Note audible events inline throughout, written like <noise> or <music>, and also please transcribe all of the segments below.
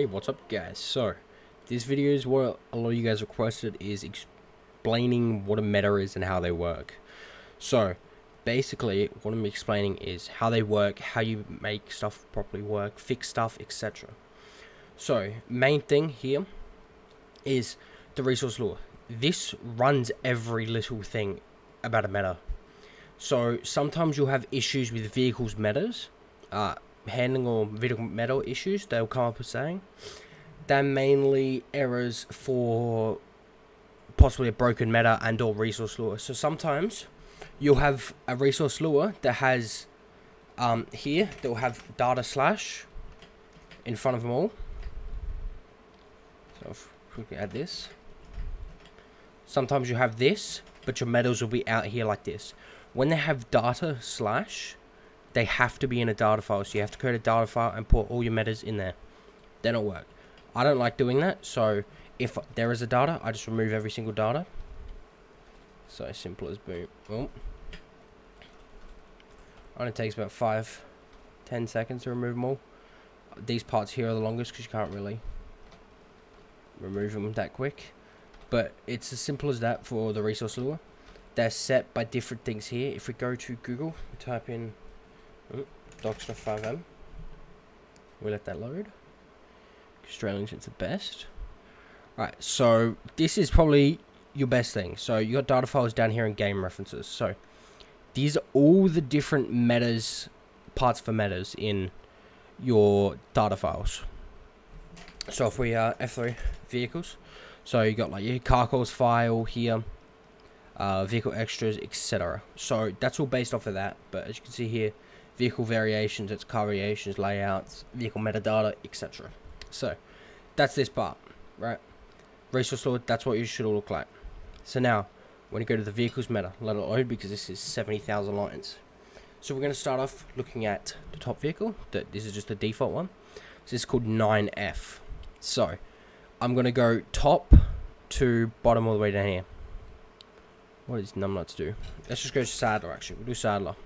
Alrighty, what's up guys? So, this video is what a lot of you guys requested is explaining what a meta is and how they work. So, basically what I'm explaining is how they work, how you make stuff properly work, fix stuff, etc. So, main thing here is the resource lua. This runs every little thing about a meta. So, sometimes you'll have issues with vehicles metas, uh, handling or metal issues they'll come up with saying. They're mainly errors for possibly a broken meta and or resource lua. So sometimes you'll have a resource lua that has um, here that will have data slash in front of them all. So we can add this. Sometimes you have this, but your metals will be out here like this. When they have data slash, they have to be in a data file. So you have to create a data file and put all your metas in there. Then it'll work. I don't like doing that. So if there is a data, I just remove every single data. So simple as boom. Oh. Only takes about five, ten seconds to remove them all. These parts here are the longest because you can't really remove them that quick. But it's as simple as that for the resource lua. They're set by different things here. If we go to Google, type in Dockstar FiveM, we let that load. Australians, it's the best. Right, so this is probably your best thing. So you got data files down here in game references. So these are all the different metas, parts for metas in your data files. So if we uh, F3 vehicles, so you got like your carcols file here, uh, vehicle extras, etc. So that's all based off of that. But as you can see here, vehicle variations, it's car variations, layouts, vehicle metadata, etc. So that's this part, right? Resource load, that's what you should all look like. So now, when you go to the vehicles meta, let it load because this is 70,000 lines. So we're going to start off looking at the top vehicle. That This is just the default one. So this is called 9F. So I'm going to go top to bottom all the way down here. What does numbnuts do? Let's just go to Sadler actually. We'll do Sadler.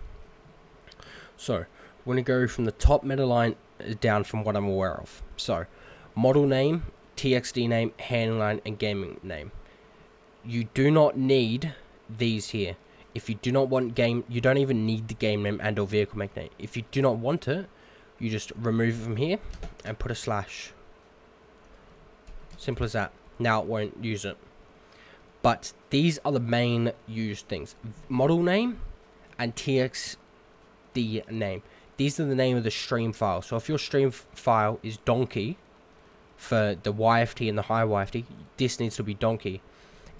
So we're going to go from the top meta line down from what I'm aware of. So model name, TXD name, handling line, and gaming name. You do not need these here. If you do not want game, you don't even need the game name and or vehicle make name. If you do not want it, you just remove it from here and put a slash. Simple as that. Now it won't use it. But these are the main used things. Model name and TXD name. These are the name of the stream file. So if your stream file is donkey for the YFT and the high YFT, this needs to be donkey.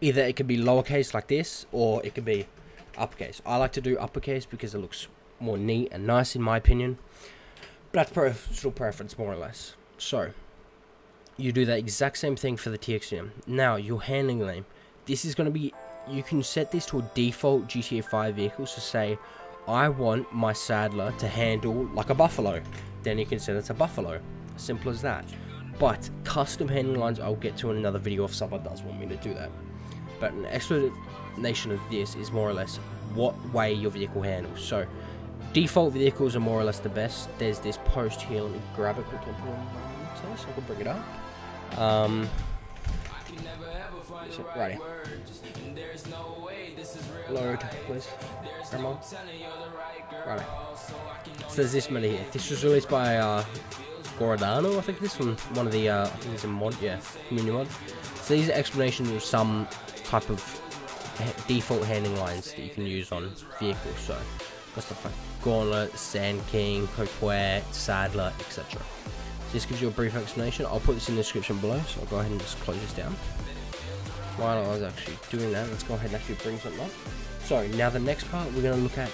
Either it could be lowercase like this or it could be uppercase. I like to do uppercase because it looks more neat and nice in my opinion. But that's personal preference more or less. So, you do that exact same thing for the TXD. Now, your handling name. This is going to be, you can set this to a default GTA 5 vehicle. So say, I want my Sadler to handle like a buffalo. Then you can send it to buffalo. Simple as that. But custom handling lines I'll get to in another video if someone does want me to do that. But an explanation of this is more or less what way your vehicle handles. So default vehicles are more or less the best. There's this post here. Let me grab it quickly so I can bring it up. Um, righty. Lord, please. Come on. Righty. So there's this many here. This was released by uh, Gorodano, I think this from one of the, uh, I think it's a mod, yeah, community mod. So these are explanations of some type of default handling lines that you can use on vehicles. So, what's the like Gauntlet, Sand King, Coquette, Sadler, etc. This gives you a brief explanation. I'll put this in the description below, so I'll go ahead and just close this down. While I was actually doing that, let's go ahead and actually bring something up. So, now the next part we're going to look at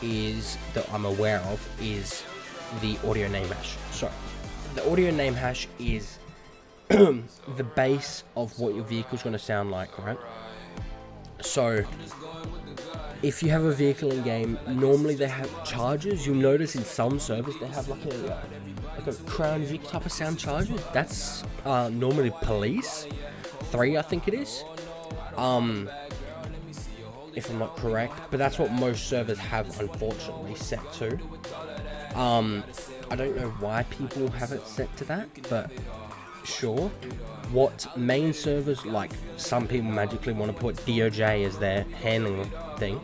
is, that I'm aware of, is the audio name hash. So, the audio name hash is <clears throat> the base of what your vehicle is going to sound like, right? So, if you have a vehicle in game, normally they have chargers. You'll notice in some servers they have like a like a Crown Vic type of sound charger. That's uh, normally police three, I think it is. Um, if I'm not correct, but that's what most servers have, unfortunately, set to. Um, I don't know why people have it set to that, but sure what main servers like some people magically want to put DOJ as their handling thing.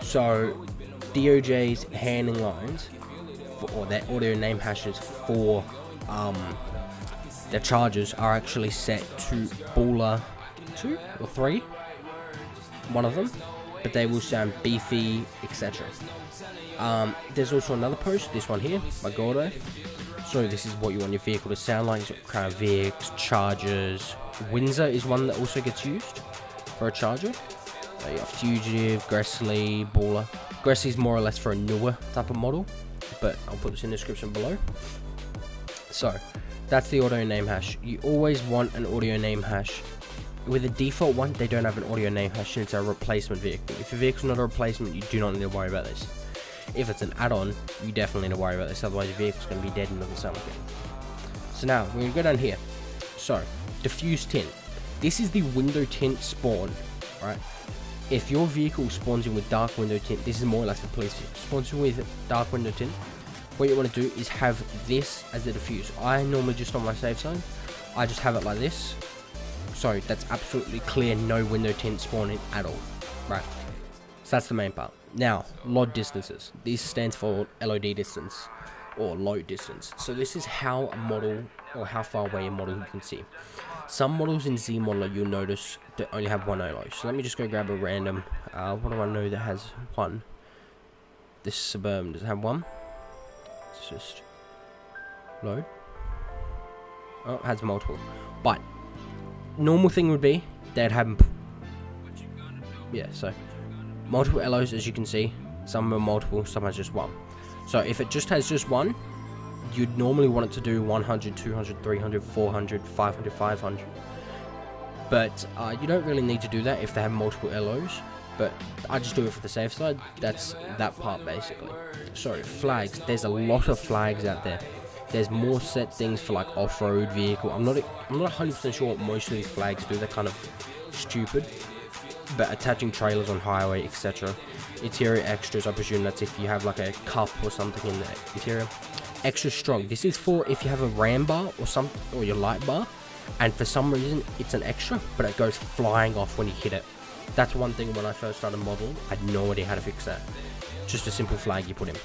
So DOJ's handling lines for, or their audio name hashes for um, their charges are actually set to baller 2 or 3, one of them, but they will sound beefy, etc. Um, there's also another post, this one here, by Gordo. So this is what you want your vehicle to sound like, kind of VX, chargers. Windsor is one that also gets used for a charger. So you got Fugitive, Gresley, Baller. Gresley is more or less for a newer type of model, but I'll put this in the description below. So, that's the audio name hash. You always want an audio name hash. With a default one, they don't have an audio name hash, and it's a replacement vehicle. If your vehicle's not a replacement, you do not need to worry about this. If it's an add-on, you definitely need to worry about this, otherwise your vehicle's going to be dead and doesn't sound like it. So now, we're going to go down here. So, diffuse tint. This is the window tint spawn, right? If your vehicle spawns in with dark window tint, this is more or less police vehicle. Spawns in with dark window tint, what you want to do is have this as the diffuse. I normally just on my safe zone, I just have it like this. So that's absolutely clear, no window tint spawning at all. Right. So that's the main part. Now, LOD distances. This stands for LOD distance or load distance. So this is how a model or how far away a model you can see. Some models in ZModeler you'll notice that only have one LO. So let me just go grab a random. Uh, what do I know that has one? This Suburban does it have one? Let's just load. Oh, it has multiple. But normal thing would be they'd have yeah, so multiple LOs as you can see. Some are multiple, some has just one. So if it just has just one, you'd normally want it to do 100, 200, 300, 400, 500, 500. But uh, you don't really need to do that if they have multiple LOs. But I just do it for the safe side. That's that part basically. So flags. There's a lot of flags out there. There's more set things for like off-road vehicle. I'm not I'm not 100% sure what most of these flags do. They're kind of stupid. But attaching trailers on highway, etc. Interior extras. I presume that's if you have like a cup or something in the interior. Extra strong. This is for if you have a ram bar or some or your light bar, and for some reason it's an extra, but it goes flying off when you hit it. That's one thing when I first started modeling, I had no idea how to fix that. Just a simple flag you put in.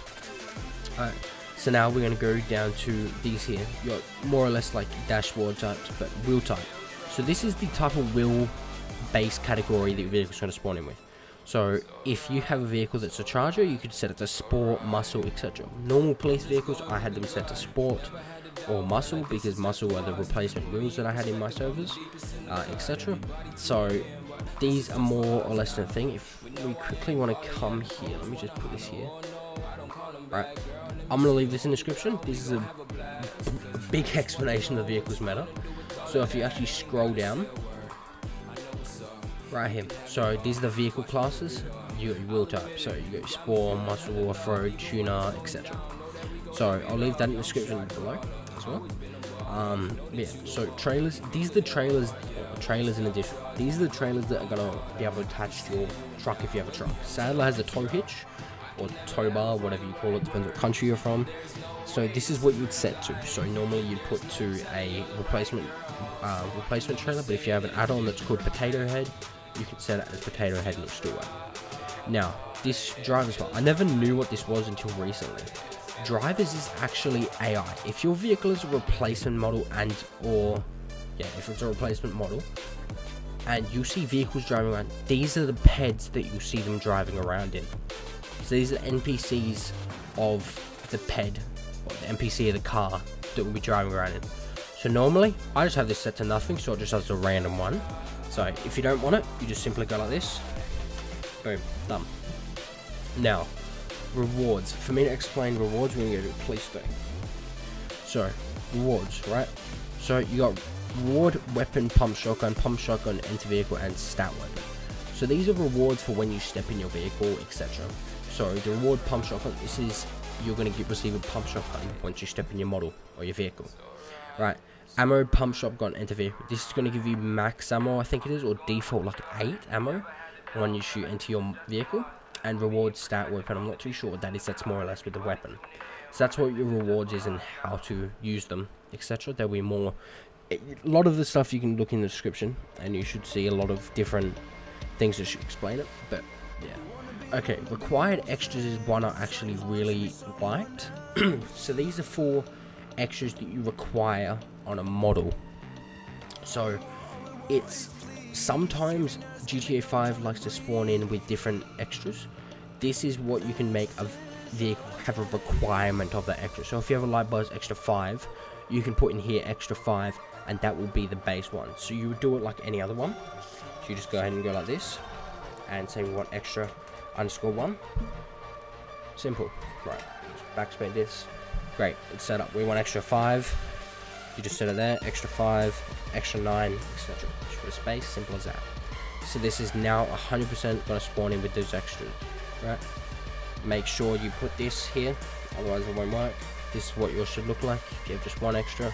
Alright, so now we're going to go down to these here. You're more or less like dashboard types, but wheel type. So this is the type of wheel base category that your vehicle is going to spawn in with. So if you have a vehicle that's a charger, you could set it to sport, muscle, etc. Normal police vehicles, I had them set to sport or muscle because muscle are the replacement wheels that I had in my servers, uh, etc. So these are more or less the thing. If we quickly want to come here, let me just put this here. Right, I'm going to leave this in the description. This is a, big explanation of the vehicle's meta. So if you actually scroll down, right here. So these are the vehicle classes. You got your wheel type. So you got sport, muscle, off-road, tuner, etc. So I'll leave that in the description below as well. Um, yeah. So trailers. These are the trailers. Trailers in addition. These are the trailers that are gonna be able to attach to your truck if you have a truck. Sadler has a tow hitch or tow bar, whatever you call it, depends what country you're from. So this is what you'd set to. So normally you'd put to a replacement uh, replacement trailer, but if you have an add-on that's called potato head, you could set it as potato head and it'll still work. Now, this driver's well, I never knew what this was until recently. Drivers is actually AI. If your vehicle is a replacement model and or yeah, if it's a replacement model, and you see vehicles driving around, these are the PEDs that you see them driving around in. So these are NPCs of the PED, or the NPC of the car that will be driving around in. So normally, I just have this set to nothing, so it just has a random one. So if you don't want it, you just simply go like this. Boom, done. Now, rewards. For me to explain rewards, we're going to go to police. So, rewards, right? So you got reward, weapon, pump shotgun, pump shotgun, enter vehicle, and stat weapon. So these are rewards for when you step in your vehicle, etc. So the reward pump shotgun, this is you're going to get receive a pump shotgun once you step in your model or your vehicle. Right, ammo, pump shotgun, enter vehicle. This is going to give you max ammo, I think it is, or default like 8 ammo when you shoot into your vehicle. And reward stat weapon, I'm not too sure what that is, that's more or less with the weapon. So that's what your rewards is and how to use them, etc. There'll be more a lot of the stuff you can look in the description, and you should see a lot of different things that should explain it. But yeah, okay. Required extras is one I actually really liked. <clears throat> so these are four extras that you require on a model. So it's sometimes GTA 5 likes to spawn in with different extras. This is what you can make a vehicle have a requirement of that extra. So if you have a light buzz extra 5, you can put in here extra 5 and that will be the base one. So you would do it like any other one. So you just go ahead and go like this and say we want extra underscore 1. Simple. Right. Backspace this. Great. It's set up. We want extra 5. You just set it there. Extra 5, extra 9, etc. Just put a space. Simple as that. So this is now 100% going to spawn in with those extras. Right. Make sure you put this here. Otherwise it won't work. This is what yours should look like. If you have just one extra,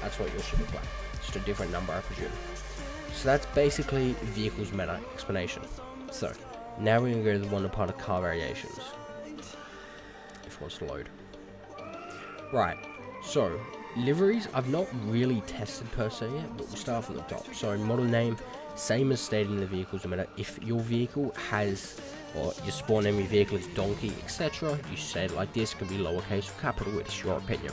that's what yours should look like. Just a different number, I presume. So that's basically vehicles meta explanation. So, now we're going to go to the one part of car variations. If it wants to load. Right, so, liveries I've not really tested per se yet, but we'll start from the top. So, model name, same as stated in the vehicles meta. If your vehicle has, or your spawn your vehicle is donkey, etc., you say it like this, can be lowercase or capital, it's your opinion.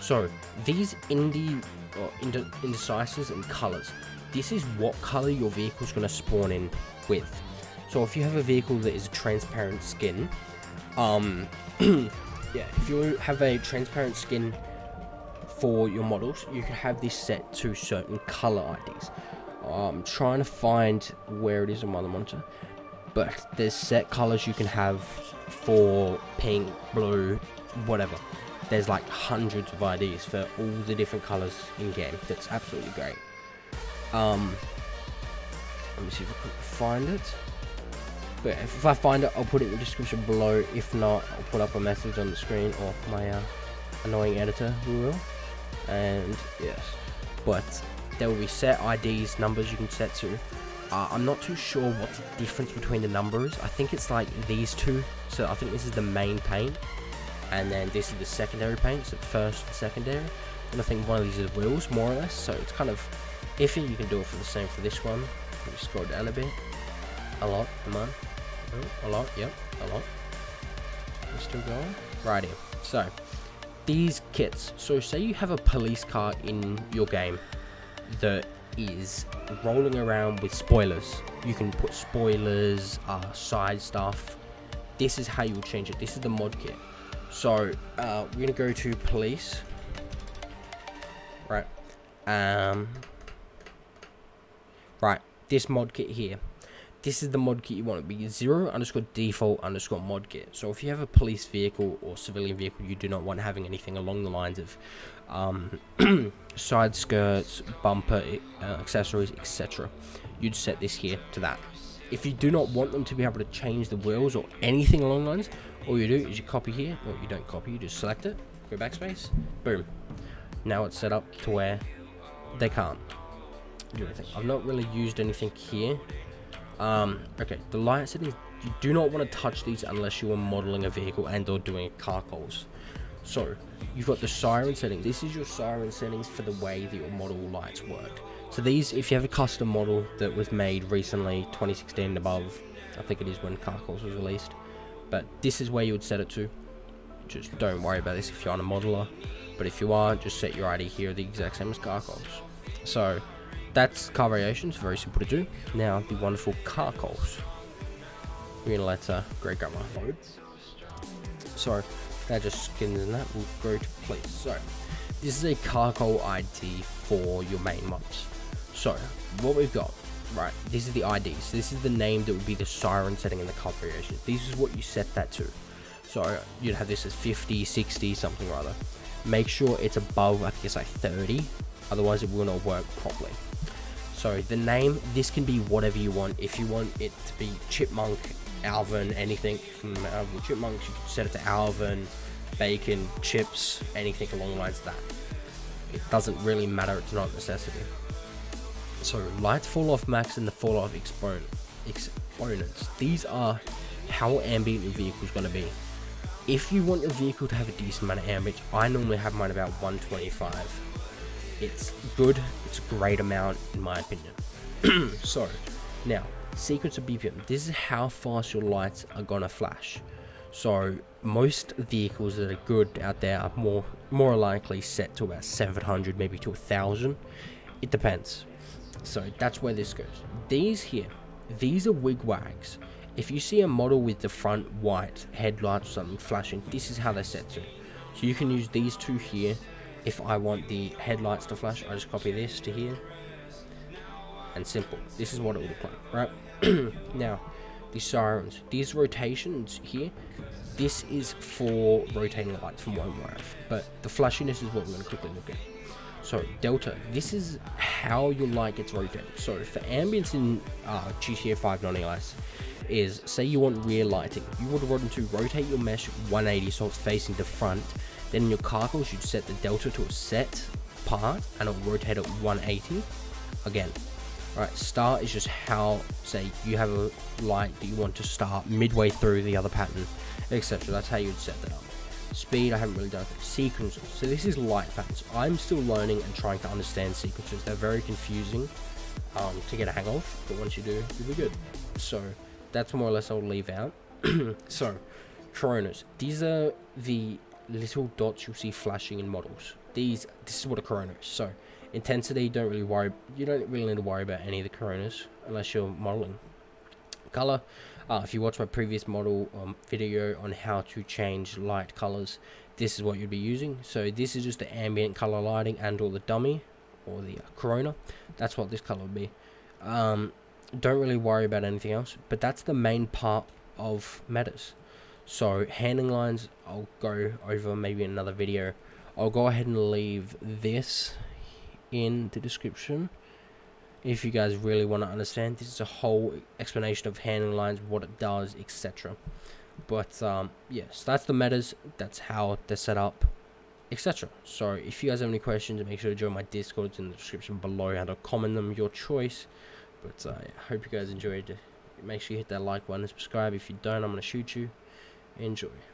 So, these indie, or indecisives and colors, this is what color your vehicle is going to spawn in with. So if you have a vehicle that is a transparent skin, um, <clears throat> yeah, if you have a transparent skin for your models, you can have this set to certain color IDs. I'm trying to find where it is on my other monitor, but there's set colors you can have for pink, blue, whatever. There's like hundreds of IDs for all the different colors in game. That's absolutely great. Um, let me see if I can find it. But if I find it, I'll put it in the description below. If not, I'll put up a message on the screen or my uh, annoying editor who will. And yes, but there will be set IDs, numbers you can set to. Uh, I'm not too sure what's the difference between the numbers. I think it's like these two. So I think this is the main paint. And then this is the secondary paint. So first and secondary. And I think one of these is wheels, more or less. So it's kind of iffy. You can do it for the same for this one. Let me scroll down a bit. A lot, come on. Oh, a lot, yep, a lot. We're still going. right here So, these kits. So, say you have a police car in your game that is rolling around with spoilers. You can put spoilers, uh, side stuff. This is how you will change it. This is the mod kit. So, uh, we're gonna go to police. Right. Um. Right. This mod kit here this is the mod kit you want to be zero underscore default underscore mod kit. So if you have a police vehicle or civilian vehicle, you do not want having anything along the lines of um, <clears throat> side skirts, bumper uh, accessories, etc. You'd set this here to that. If you do not want them to be able to change the wheels or anything along the lines, all you do is you copy here, or you don't copy, you just select it, go backspace, boom. Now it's set up to where they can't do anything. I've not really used anything here um, okay, the light settings, you do not want to touch these unless you are modeling a vehicle and or doing carcols. So, you've got the siren setting. This is your siren settings for the way that your model lights work. So these, if you have a custom model that was made recently, 2016 and above, I think it is when carcols was released. But this is where you would set it to. Just don't worry about this if you're on a modeler. But if you are, just set your ID here the exact same as carcols. So, that's car variations, very simple to do. Now the wonderful carcols. We're gonna let uh, Great Grandma. So that just skins in that. We'll go to place. So this is a car call ID for your main mods. So what we've got, right? This is the ID. So this is the name that would be the siren setting in the car variation. This is what you set that to. So you'd have this as 50, 60, something or other. Make sure it's above, I think it's like 30. Otherwise it will not work properly. So the name, this can be whatever you want. If you want it to be Chipmunk, Alvin, anything from Alvin Chipmunks, you can set it to Alvin, Bacon, Chips, anything along the lines of that. It doesn't really matter, it's not a necessity. So lights fall off max and the fall off exponent, exponents. These are how ambient your vehicle is going to be. If you want your vehicle to have a decent amount of ambience, I normally have mine about 125 it's good. It's a great amount in my opinion. <clears throat> so now sequence of BPM. This is how fast your lights are gonna flash. So most vehicles that are good out there are more more likely set to about 700, maybe to a thousand. It depends. So that's where this goes. These here, these are wigwags. If you see a model with the front white headlights or something flashing, this is how they're set to. So you can use these two here. If I want the headlights to flash, I just copy this to here. And simple. This is what it would look like, right? <clears throat> now, the sirens. These rotations here, this is for rotating lights from one wire. But the flashiness is what we're going to quickly look at. So, Delta, this is how your light gets rotated. So, for ambience in uh, GTA 5 non-ELS, is say you want rear lighting. You would want to rotate your mesh 180 so it's facing the front. Then in your carcols, you'd set the delta to a set part and it'll rotate at 180. Again, Alright, start is just how, say, you have a light that you want to start midway through the other pattern, etc. That's how you'd set that up. Speed, I haven't really done it. Sequences. So this is light patterns. I'm still learning and trying to understand sequences. They're very confusing um, to get a hang of, but once you do, you'll be good. So that's more or less I'll leave out. <clears throat> so, coronas. These are the little dots you'll see flashing in models. These, this is what a corona is. So, intensity, don't really worry. You don't really need to worry about any of the coronas unless you're modeling. Color. Uh, if you watch my previous model um, video on how to change light colors, this is what you'd be using. So this is just the ambient color lighting and or the dummy or the uh, corona. That's what this color would be. Um, don't really worry about anything else, but that's the main part of metas. So handling lines, I'll go over maybe another video. I'll go ahead and leave this in the description if you guys really want to understand. This is a whole explanation of handling lines, what it does, etc. But um, yes, that's the metas. That's how they're set up, etc. So if you guys have any questions, make sure to join my Discord. It's in the description below. How to comment them, your choice. But uh, I hope you guys enjoyed. Make sure you hit that like button and subscribe. If you don't, I'm going to shoot you. Enjoy.